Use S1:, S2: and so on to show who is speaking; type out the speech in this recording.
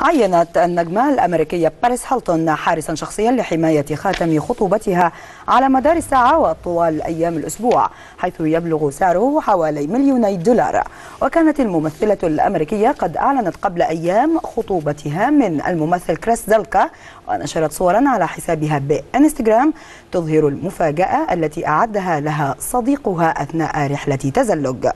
S1: عينت النجمة الأمريكية باريس هيلتون حارسا شخصيا لحماية خاتم خطوبتها على مدار الساعة وطوال أيام الأسبوع حيث يبلغ سعره حوالي مليوني دولار. وكانت الممثلة الأمريكية قد أعلنت قبل أيام خطوبتها من الممثل كريس زلكا ونشرت صورا على حسابها بإنستغرام تظهر المفاجأة التي أعدها لها صديقها أثناء رحلة تزلج.